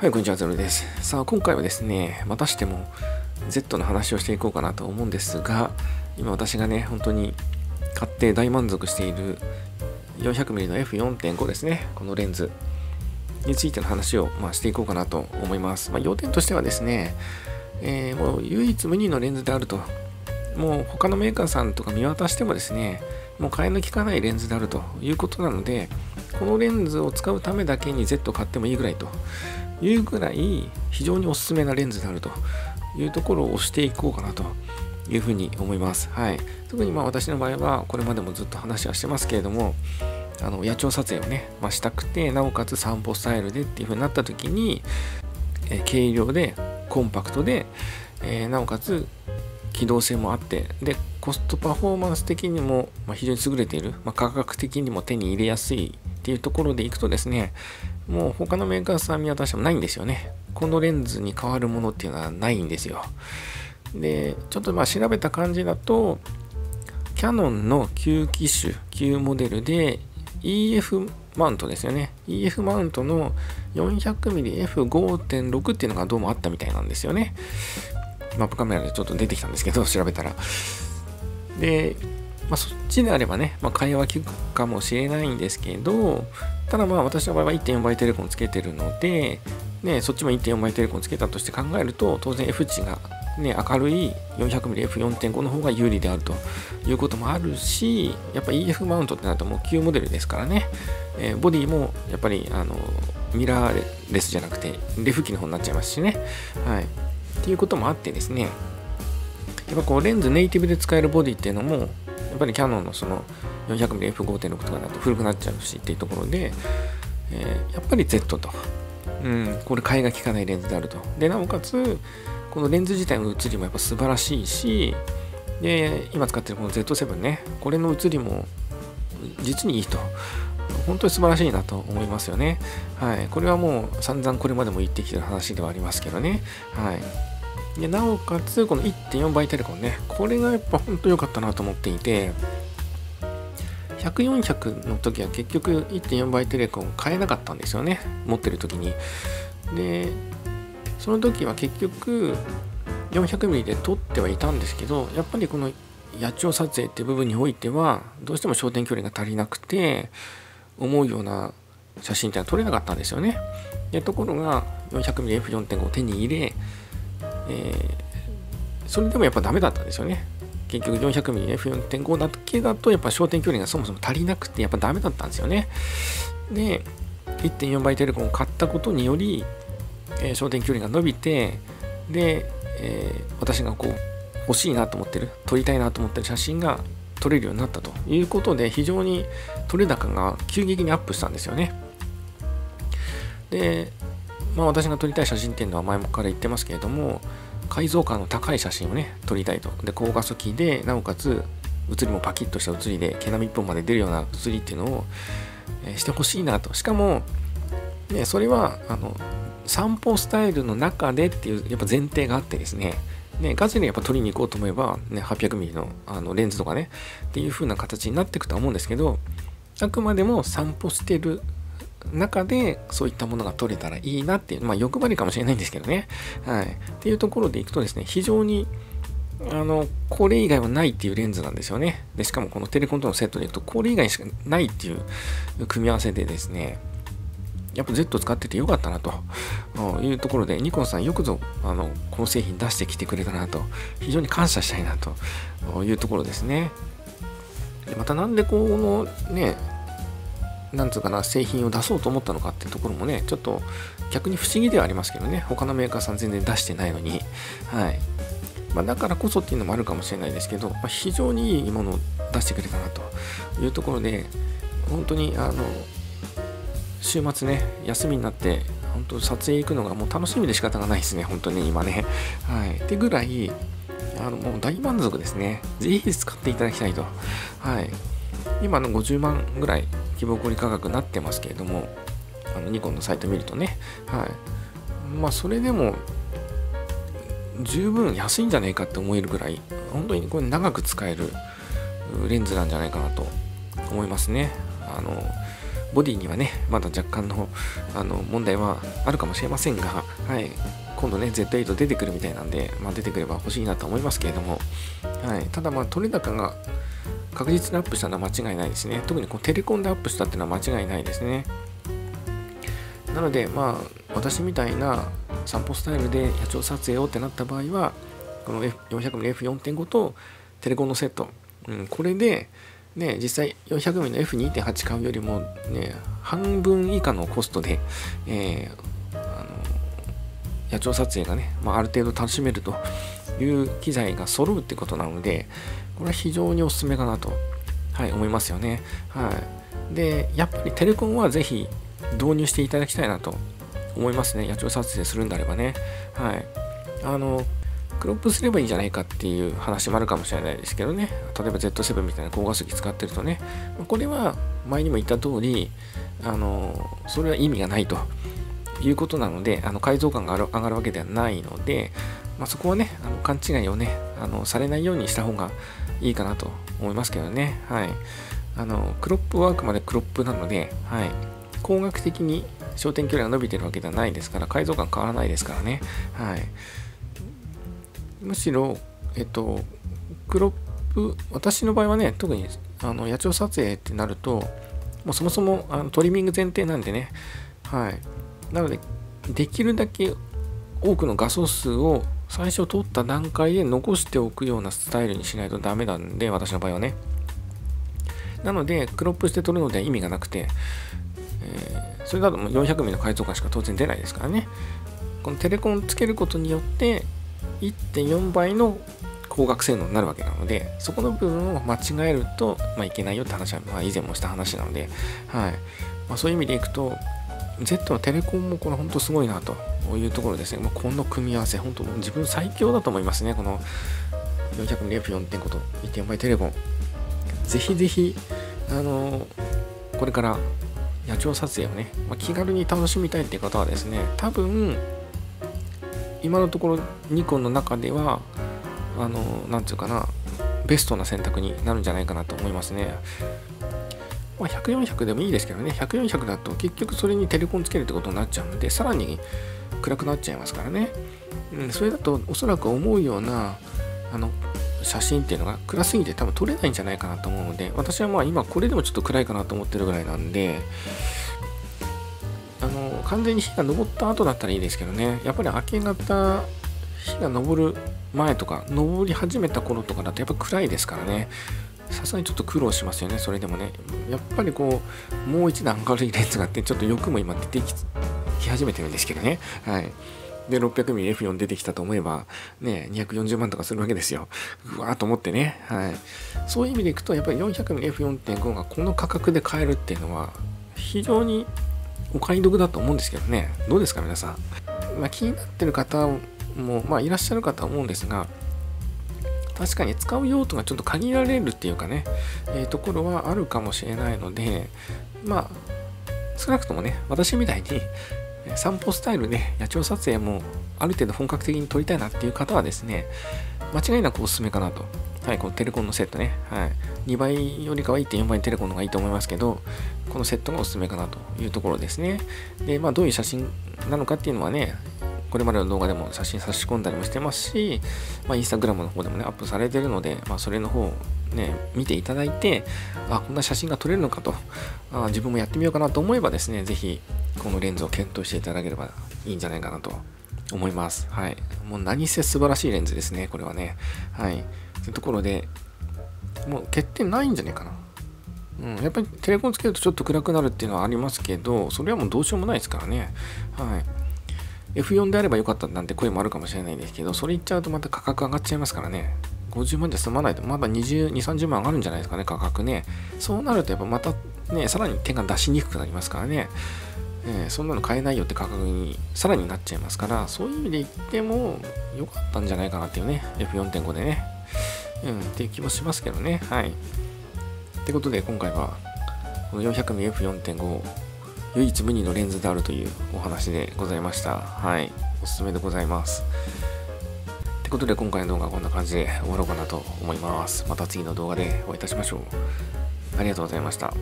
はい、こんにちは、ゼロです。さあ、今回はですね、またしても Z の話をしていこうかなと思うんですが、今私がね、本当に買って大満足している 400mm の F4.5 ですね、このレンズについての話を、まあ、していこうかなと思います。まあ、要点としてはですね、えー、もう唯一無二のレンズであると、もう他のメーカーさんとか見渡してもですね、もう替えの利かないレンズであるということなので、このレンズを使うためだけに Z 買ってもいいぐらいというぐらい非常におすすめなレンズであるというところを押していこうかなというふうに思います。はい、特にまあ私の場合はこれまでもずっと話はしてますけれどもあの野鳥撮影をね、まあ、したくてなおかつ散歩スタイルでっていうふうになった時に、えー、軽量でコンパクトで、えー、なおかつ機動性もあってでコストパフォーマンス的にも、ま、非常に優れている、まあ、価格的にも手に入れやすいっていうところでいくとですねもう他のメーカーさん見渡してもないんですよね。このレンズに変わるものっていうのはないんですよ。で、ちょっとまあ調べた感じだと、キャノンの旧機種、旧モデルで EF マウントですよね。EF マウントの 400mmF5.6 っていうのがどうもあったみたいなんですよね。マップカメラでちょっと出てきたんですけど、調べたら。で、まあ、そっちであればね、まあ、会話聞くかもしれないんですけど、ただまあ私の場合は1.4倍テレコンつけてるので、ね、そっちも1.4倍テレコンつけたとして考えると、当然 F 値が、ね、明るい 400mmF4.5 の方が有利であるということもあるし、やっぱ EF マウントってなるともう旧モデルですからね、えー、ボディもやっぱりあのミラーレスじゃなくて、レフ機の方になっちゃいますしね。はい。っていうこともあってですね、やっぱこうレンズネイティブで使えるボディっていうのもやっぱりキャノンのその 400mmF5.6 とかだと古くなっちゃうしっていうところで、えー、やっぱり Z と、うん、これ替えが利かないレンズであるとでなおかつこのレンズ自体の写りもやっぱ素晴らしいしで今使ってるこの Z7 ねこれの写りも実にいいと本当に素晴らしいなと思いますよね。はい。これはもう散々これまでも言ってきてる話ではありますけどね。はい。でなおかつこの1.4倍テレコンねこれがやっぱ本当良かったなと思っていて100、400の時は結局1.4倍テレコン買えなかったんですよね持ってる時に。でその時は結局 400mm で撮ってはいたんですけどやっぱりこの野鳥撮影って部分においてはどうしても焦点距離が足りなくて思うような写真ってのは撮れなかったんですよね。でところが 400mmF4.5 を手に入れえー、それでもやっぱダメだったんですよね。結局 400mmF4.5 だけだとやっぱ焦点距離がそもそも足りなくてやっぱダメだったんですよね。で、1.4倍テレコンを買ったことにより、えー、焦点距離が伸びて、で、えー、私がこう欲しいなと思ってる、撮りたいなと思ってる写真が撮れるようになったということで非常に撮れ高が急激にアップしたんですよね。で、まあ、私が撮りたい写真っていうのは前もから言ってますけれども解像感の高い写真をね撮りたいと。で高画素機でなおかつ写りもパキッとした写りで毛並み1本まで出るような写りっていうのを、えー、してほしいなと。しかも、ね、それはあの散歩スタイルの中でっていうやっぱ前提があってですね。ね、ガチでやっぱ撮りに行こうと思えば、ね、800mm のあのレンズとかねっていう風な形になっていくとは思うんですけどあくまでも散歩してる中でそういったものが取れたらいいなっていう、まあ欲張りかもしれないんですけどね。はい。っていうところでいくとですね、非常にあの、これ以外はないっていうレンズなんですよね。で、しかもこのテレコンとのセットでいくと、これ以外しかないっていう組み合わせでですね、やっぱ Z 使っててよかったなというところで、ニコンさんよくぞあのこの製品出してきてくれたなと、非常に感謝したいなというところですね。またなんでこのね、なんつうかな、製品を出そうと思ったのかっていうところもね、ちょっと逆に不思議ではありますけどね、他のメーカーさん全然出してないのに、はい。まあ、だからこそっていうのもあるかもしれないですけど、まあ、非常にいいものを出してくれたなというところで、本当にあの、週末ね、休みになって、本当撮影行くのがもう楽しみで仕方がないですね、本当に今ね。はい。ってぐらい、あのもう大満足ですね。ぜひ使っていただきたいと。はい。今の50万ぐらい希望小売価格になってますけれども、あのニコンのサイト見るとね、はい。まあ、それでも、十分安いんじゃないかって思えるぐらい、本当にこれ長く使えるレンズなんじゃないかなと思いますね。あの、ボディにはね、まだ若干のあの問題はあるかもしれませんが、はい、今度ね、Z8 出てくるみたいなんで、まあ、出てくれば欲しいなと思いますけれども、はい、ただまあ、取れ高が確実にアップしたのは間違いないですね。特にこうテレコンでアップしたっていうのは間違いないですね。なので、まあ、私みたいな散歩スタイルで野鳥撮影をってなった場合は、この 400mmF4.5 とテレコンのセット、うん、これで、ね、実際 400mm の F2.8 買うよりも、ね、半分以下のコストで、えー、あの野鳥撮影がね、まあ、ある程度楽しめるという機材が揃うってことなので、これは非常におすすめかなと、はい、思いますよね。はい、で、やっぱりテレコンはぜひ導入していただきたいなと思いますね。野鳥撮影するんであればね。はい。あの、クロップすればいいんじゃないかっていう話もあるかもしれないですけどね。例えば Z7 みたいな高画素機使ってるとね。これは前にも言った通り、あの、それは意味がないということなので、あの解像感が上がるわけではないので、まあ、そこはね、あの勘違いをね、あのされないようにした方がいいかなと思いますけどね。はい。あの、クロップワークまでクロップなので、はい。工学的に焦点距離が伸びてるわけではないですから解像感変わらないですからねはいむしろえっとクロップ私の場合はね特にあの野鳥撮影ってなるともうそもそもあのトリミング前提なんでねはいなのでできるだけ多くの画素数を最初取った段階で残しておくようなスタイルにしないとダメなんで私の場合はね。なのでクロップして撮るのでは意味がなくてえー、それだともう 400mm の解像感しか当然出ないですからね。このテレコンつけることによって1.4倍の光学性能になるわけなのでそこの部分を間違えると、まあ、いけないよって話は、まあ、以前もした話なので、はい。まあ、そういう意味でいくと Z のテレコンもこれ本当すごいなと。ういうところですね、まあ、この組み合わせ本当自分最強だと思いますね。この 400mm F4.5 と1.4倍テレコン。ぜひぜひあのこれから野鳥撮影をね、まあ、気軽に楽しみたいっていう方はですね多分今のところニコンの中ではあの何て言うかなベストな選択になるんじゃないかなと思いますね。まあ、100、400でもいいですけどね、100、400だと結局それにテレコンつけるってことになっちゃうので、さらに暗くなっちゃいますからね。うん、それだとおそらく思うようなあの写真っていうのが暗すぎて多分撮れないんじゃないかなと思うので私はまあ今これでもちょっと暗いかなと思ってるぐらいなんであの完全に日が昇った後だったらいいですけどね。やっぱり明け方日が昇る前とか昇り始めた頃とかだとやっぱ暗いですからね。さすがにちょっと苦労しますよねそれでもね。やっぱりこうもう一段明るいレンズがあってちょっと欲も今出てき始めてるんですけどねはいで、600mmF4 出てきたと思えば、ね、240万とかするわけですよ。うわーと思ってね。はい。そういう意味でいくと、やっぱり 400mmF4.5 がこの価格で買えるっていうのは、非常にお買い得だと思うんですけどね。どうですか、皆さん？まあ、気になってる方も、まあ、いらっしゃるかと思うんですが、確かに使う用途がちょっと限られるっていうかね、えー、ところはあるかもしれないので、まあ、少なくともね、私みたいに散歩スタイルで野鳥撮影もある程度本格的に撮りたいなっていう方はですね、間違いなくおすすめかなと。はい、このテレコンのセットね。はい。2倍よりかは1.4倍にテレコンの方がいいと思いますけど、このセットがおすすめかなというところですね。で、まあ、どういう写真なのかっていうのはね、これまでの動画でも写真差し込んだりもしてますし、まあ、インスタグラムの方でもね、アップされてるので、まあ、それの方ね、見ていただいて、あ、こんな写真が撮れるのかと、あ自分もやってみようかなと思えばですね、ぜひ、このレンズを検討していただければいいんじゃないかなと思います。はい。もう何せ素晴らしいレンズですね、これはね。はい。というところで、もう欠点ないんじゃないかな。うん、やっぱりテレコンつけるとちょっと暗くなるっていうのはありますけど、それはもうどうしようもないですからね。はい。F4 であればよかったなんて声もあるかもしれないですけど、それ言っちゃうとまた価格上がっちゃいますからね。50万じゃ済まないと、まだ20、20 30万上がるんじゃないですかね、価格ね。そうなると、やっぱまたね、さらに手が出しにくくなりますからね。えー、そんなの買えないよって価格にさらになっちゃいますから、そういう意味で言っても良かったんじゃないかなっていうね、F4.5 でね。うん、っていう気もしますけどね。はい。ってことで、今回は、この 400mmF4.5 唯一無二のレンズであるというお話でございました。はい。おすすめでございます。ってことで今回の動画はこんな感じで終わろうかなと思います。また次の動画でお会いいたしましょう。ありがとうございました。